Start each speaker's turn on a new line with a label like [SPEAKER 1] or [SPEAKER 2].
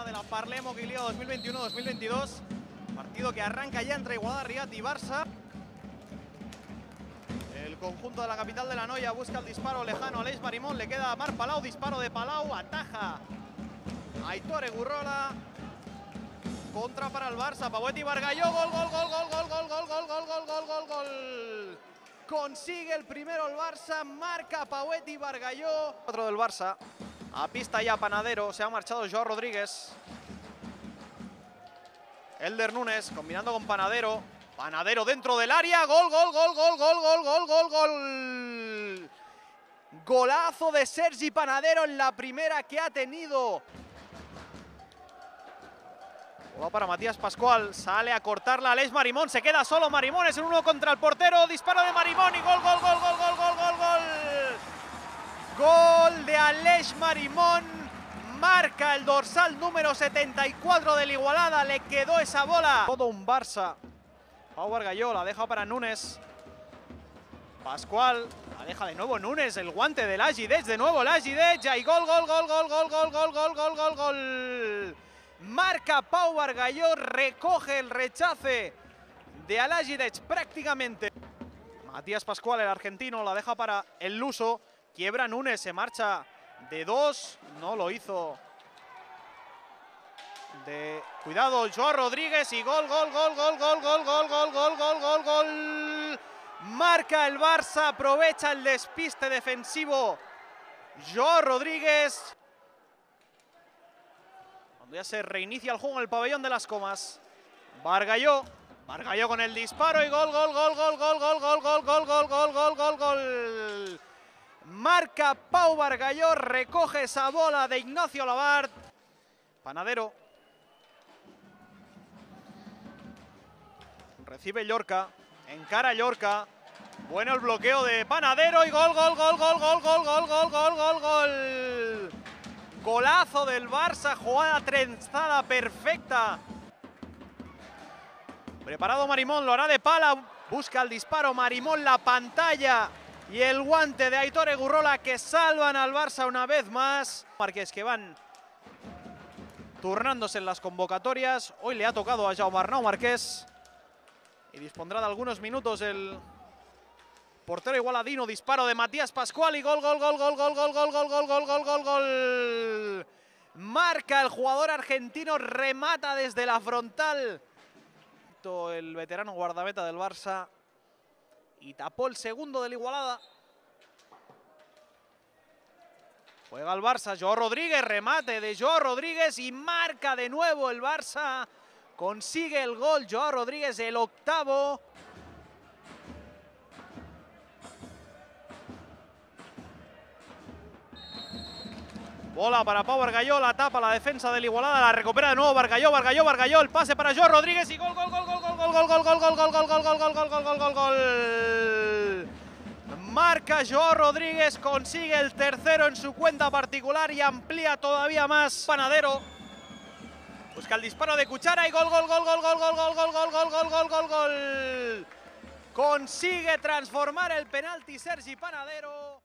[SPEAKER 1] de la Parlemo Liga 2021-2022. Partido que arranca ya entre Igualada, Riat y Barça. El conjunto de la capital de la Noya busca el disparo lejano a Aleix Marimón. Le queda a Mar Palau, disparo de Palau, ataja Aitor Gurrola. Contra para el Barça, Pauetti Bargalló, gol, gol, gol, gol, gol, gol, gol, gol, gol, gol, gol, gol, gol. Consigue el primero el Barça, marca Pauetti Bargalló. Otro del Barça. A pista ya Panadero, se ha marchado Joao Rodríguez. Elder Núñez combinando con Panadero. Panadero dentro del área, gol, gol, gol, gol, gol, gol, gol, gol, gol. Golazo de Sergi Panadero en la primera que ha tenido. Va para Matías Pascual, sale a cortarla Aleix Marimón, se queda solo Marimón, es un uno contra el portero, disparo de Marimón y gol, gol, gol, gol, gol, gol, gol, gol. Gol de Aleix Marimón, marca el dorsal número 74 del Igualada, le quedó esa bola. Todo un Barça. Pau Bargalló la deja para Núñez. Pascual, la deja de nuevo Núñez, el guante del Agidech, de nuevo el Agidech, y gol, gol, gol, gol, gol, gol, gol, gol, gol, gol, gol. Marca Pau Bargalló, recoge el rechace de Alagidech prácticamente. Matías Pascual, el argentino, la deja para el Luso. Quiebra Núñez, se marcha de dos. No lo hizo. De cuidado, Joao Rodríguez y gol, gol, gol, gol, gol, gol, gol, gol, gol, gol, gol, gol. Marca el Barça, aprovecha el despiste defensivo. Joao Rodríguez. Cuando ya se reinicia el juego en el pabellón de las comas. Vargalló. Vargalló con el disparo y gol, gol, gol, gol, gol, gol, gol, gol, gol, gol, gol, gol, gol, gol. Marca Pau Vargalló, recoge esa bola de Ignacio Labart. Panadero. Recibe Llorca. Encara Llorca. Bueno el bloqueo de Panadero y gol, gol, gol, gol, gol, gol, gol, gol, gol, gol, gol. Golazo del Barça, jugada trenzada perfecta. Preparado Marimón, lo hará de pala, busca el disparo, Marimón la pantalla y el guante de Aitor Gurrola que salvan al Barça una vez más. Marqués que van turnándose en las convocatorias. Hoy le ha tocado a Jaume Arnau Marqués y dispondrá de algunos minutos el portero igualadino. Disparo de Matías Pascual y gol, gol, gol, gol, gol, gol, gol, gol, gol, gol, gol, gol, gol. Marca el jugador argentino, remata desde la frontal. El veterano guardameta del Barça y tapó el segundo del Igualada. Juega el Barça, Joao Rodríguez, remate de Joao Rodríguez y marca de nuevo el Barça. Consigue el gol Joao Rodríguez, el octavo. Bola para Pau Bargalló, la tapa la defensa del Igualada, la recupera de nuevo Bargalló, Bargalló, Bargalló, pase para Joao Rodríguez y gol, gol, gol, gol, gol, gol, gol, gol, gol, gol, gol, gol, gol, gol, gol, gol, gol, gol, gol. Marca Joao Rodríguez, consigue el tercero en su cuenta particular y amplía todavía más Panadero. Busca el disparo de Cuchara y gol, gol, gol, gol, gol, gol, gol, gol, gol, gol, gol, gol, gol, gol. Consigue transformar el penalti Sergi Panadero.